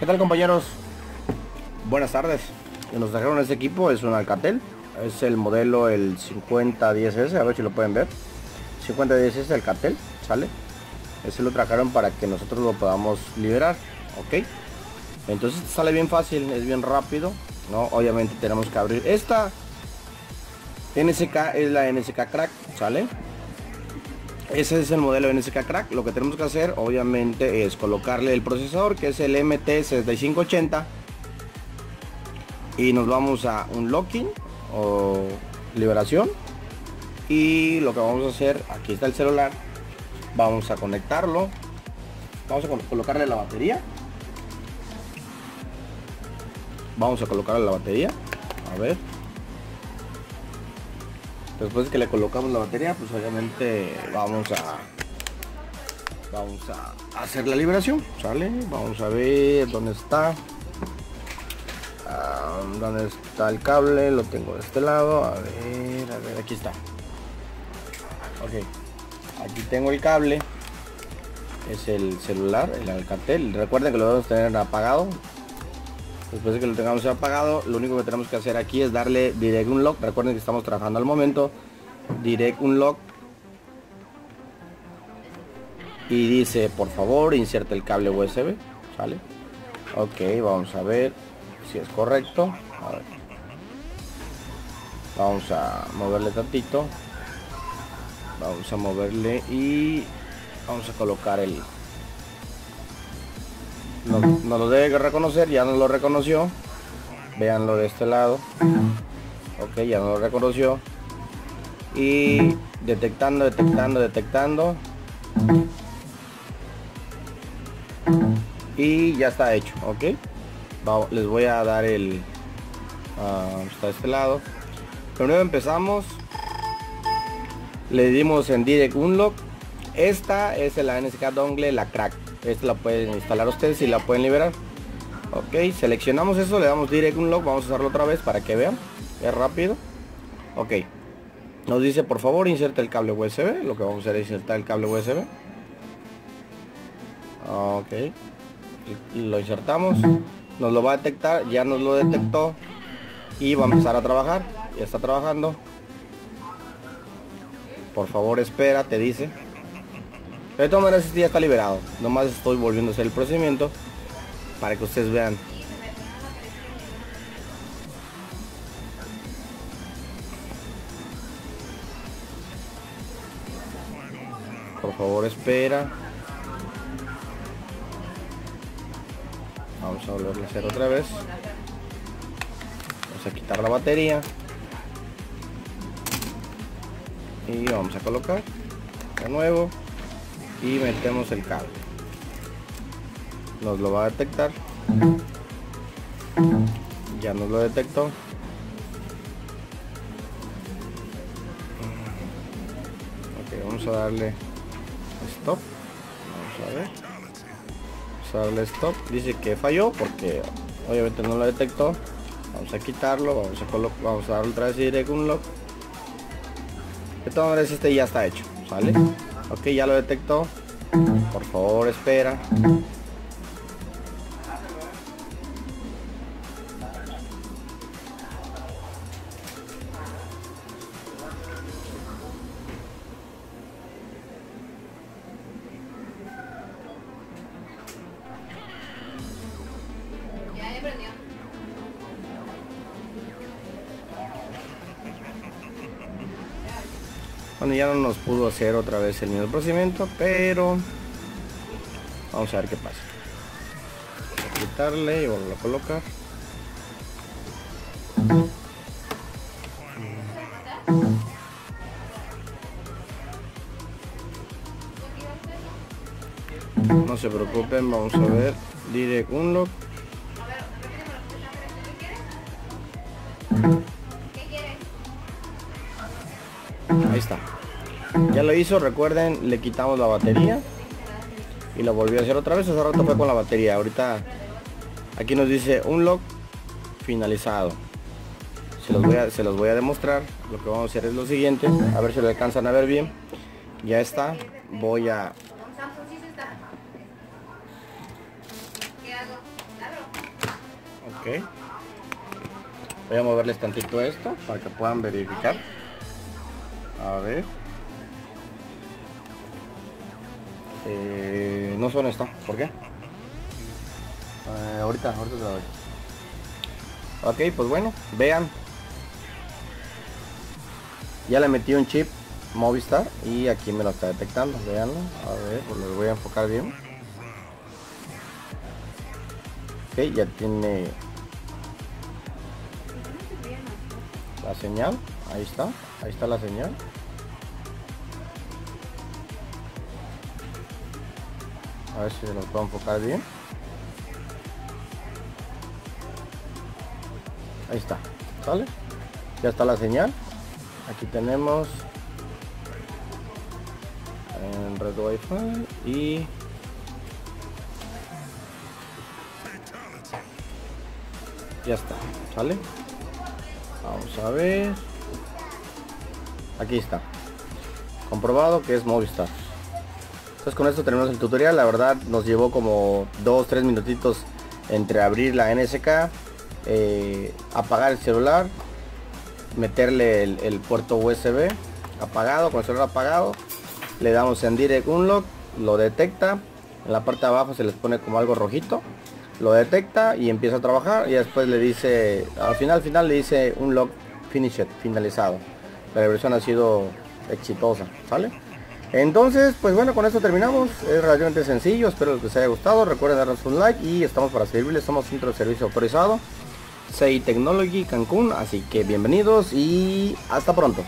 ¿Qué tal compañeros? Buenas tardes. Nos trajeron este equipo, es un Alcatel. Es el modelo el 5010S, a ver si lo pueden ver. 5010S Alcatel, ¿sale? Ese lo trajeron para que nosotros lo podamos liberar, ¿ok? Entonces sale bien fácil, es bien rápido, ¿no? Obviamente tenemos que abrir esta. NSK es la NSK Crack, ¿sale? Ese es el modelo NSK Crack. Lo que tenemos que hacer, obviamente, es colocarle el procesador, que es el MT6580. Y nos vamos a un locking o liberación. Y lo que vamos a hacer, aquí está el celular. Vamos a conectarlo. Vamos a colocarle la batería. Vamos a colocarle la batería. A ver. Después que le colocamos la batería, pues obviamente vamos a vamos a hacer la liberación, ¿sale? Vamos a ver dónde está. Ah, dónde está el cable, lo tengo de este lado. A ver, a ver, aquí está. Ok. Aquí tengo el cable. Es el celular, el Alcatel. Recuerden que lo debemos tener apagado. Después de que lo tengamos apagado, lo único que tenemos que hacer aquí es darle direct unlock. Recuerden que estamos trabajando al momento. Direct unlock. Y dice, por favor, inserte el cable USB. ¿Sale? Ok, vamos a ver si es correcto. A ver. Vamos a moverle tantito. Vamos a moverle y vamos a colocar el, no, lo debe reconocer, ya no lo reconoció. Veanlo de este lado. Ok, ya no lo reconoció. Y detectando, detectando, detectando. Y ya está hecho, ok. les voy a dar el... Uh, está este lado. Primero empezamos. Le dimos en Direct Unlock. Esta es la NSK Dongle, la crack. Esta la pueden instalar ustedes y la pueden liberar. Ok, seleccionamos eso, le damos direct unlock, vamos a hacerlo otra vez para que vean. Es rápido. Ok. Nos dice por favor inserte el cable USB. Lo que vamos a hacer es insertar el cable USB. Ok. Lo insertamos. Nos lo va a detectar. Ya nos lo detectó. Y va a empezar a trabajar. Ya está trabajando. Por favor espera, te dice de todas maneras este ya está liberado. Nomás estoy volviendo a hacer el procedimiento para que ustedes vean. Por favor espera. Vamos a volverlo a hacer otra vez. Vamos a quitar la batería. Y vamos a colocar de nuevo y metemos el cable. Nos lo va a detectar. Ya nos lo detectó. Ok vamos a darle stop. Vamos a ver. Vamos a darle stop. Dice que falló porque obviamente no lo detectó. Vamos a quitarlo vamos a vamos a darle otra vez direct unlock de todas este ya está hecho sale Ok, ya lo detectó. Por favor, espera. Bueno, ya no nos pudo hacer otra vez el mismo procedimiento, pero vamos a ver qué pasa. Quitarle y volverlo a colocar. No se preocupen, vamos a ver direct unlock Ahí está. Ya lo hizo, recuerden, le quitamos la batería. Y lo volvió a hacer otra vez. Hace rato fue con la batería. Ahorita aquí nos dice un lock finalizado. Se los, voy a, se los voy a demostrar. Lo que vamos a hacer es lo siguiente. A ver si lo alcanzan a ver bien. Ya está. Voy a... Ok. Voy a moverles tantito esto para que puedan verificar. A ver. Eh, no son esto. ¿Por qué? Eh, ahorita, ahorita te lo doy. Ok, pues bueno, vean. Ya le metí un chip Movistar y aquí me lo está detectando. Veanlo. A ver, pues les voy a enfocar bien. Ok, ya tiene la señal. Ahí está. Ahí está la señal. A ver si se los puedo enfocar bien. Ahí está. ¿Sale? Ya está la señal. Aquí tenemos en red wifi y ya está sale vamos a ver aquí está comprobado que es Movistar con esto tenemos el tutorial. La verdad nos llevó como 2-3 minutitos entre abrir la NSK eh, apagar el celular meterle el, puerto USB apagado con el celular apagado. Le damos en direct unlock lo detecta. En la parte de abajo se les pone como algo rojito. Lo detecta y empieza a trabajar. Y después le dice al final final le dice un log finished finalizado. La versión ha sido exitosa sale entonces pues bueno con esto terminamos. Es relativamente sencillo espero que les haya gustado. Recuerden darnos un like y estamos para servirles. Somos centro de servicio autorizado Sei Technology Cancún así que bienvenidos y hasta pronto